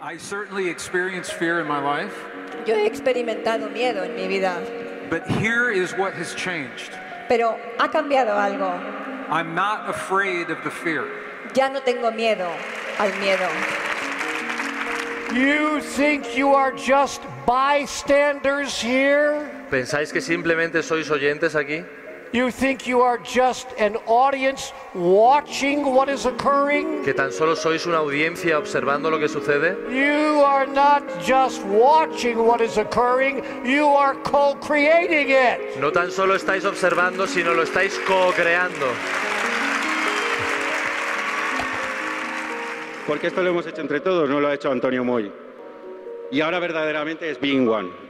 I certainly experienced fear in my life, Yo he experimentado miedo en mi vida, but here is what has changed. pero ha cambiado algo. I'm not afraid of the fear. Ya no tengo miedo al miedo. You think you are just bystanders here? ¿Pensáis que simplemente sois oyentes aquí? You think you are just an audience watching what is occurring? ¿Que tan solo sois una audiencia observando lo que sucede? You are not just watching what is occurring, you are co creating it. No tan solo estáis observando, sino lo estáis co-creando. Porque esto lo hemos hecho entre todos, no lo ha hecho Antonio Moy. Y ahora verdaderamente es Being One.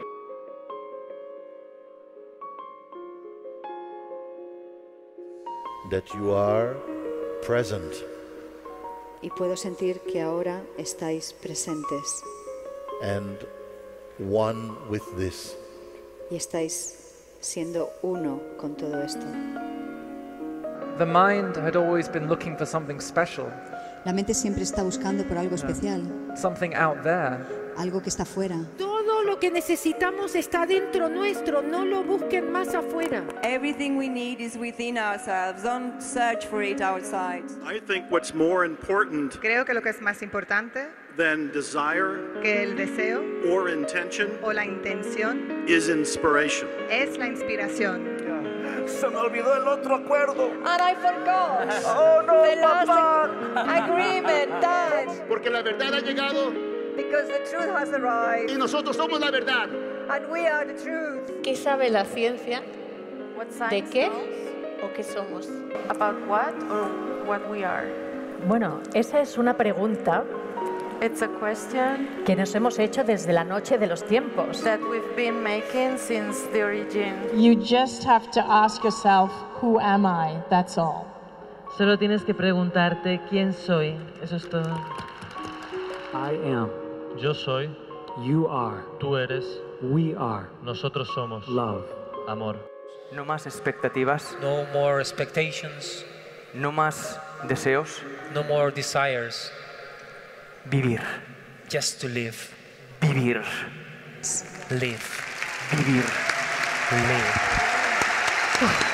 That you are present Y puedo sentir que ahora estáis presentes and one with this. y estáis siendo uno con todo esto. The mind had always been looking for something special, La mente siempre está buscando por algo especial, something out there. algo que está fuera. Lo que necesitamos está dentro nuestro, no lo busquen más afuera. Everything we need is within ourselves. Don't search for it outside. I think what's more important Creo que lo que es más importante than desire que el deseo or intention o la intención is inspiration. es la inspiración. Se me olvidó el otro acuerdo. And I forgot. Oh no, the last papá. agreement, Dad. Porque la verdad ha llegado Because the truth has arrived. y nosotros somos la verdad. And we are the truth. ¿Qué sabe la ciencia? ¿De qué o qué somos? About what or what we are? Bueno, esa es una pregunta It's a question que nos hemos hecho desde la noche de los tiempos. that we've been making since the origin. You just have to ask yourself, who am I? That's all. Solo tienes que preguntarte quién soy. Eso es todo. I am. Yo soy. You are. Tú eres. We are. Nosotros somos. Love. Amor. No más expectativas. No more expectations. No más deseos. No more desires. Vivir. Just to live. Vivir. Live. Vivir. Live.